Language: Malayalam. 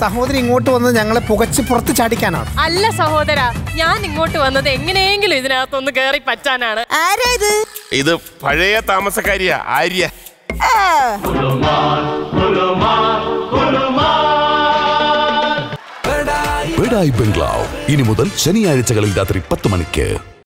സഹോദരി ഇങ്ങോട്ട് വന്നത് ഞങ്ങളെ പുകച്ച് പുറത്ത് ചാടിക്കാനാണ്. അല്ല സഹോദര ഞാൻ ഇങ്ങോട്ട് വന്നത് എങ്ങനെയെങ്കിലും ഇതിനകത്തൊന്ന് കേറി പറ്റാനാണ്. ആരാ ഇത് ഇത് പഴയ താമസക്കാരിയാ ആര്യ. ബംഗ്ലാവ് ഇനി മുതൽ ശനിയാഴ്ചകളിൽ രാത്രി പത്ത് മണിക്ക്.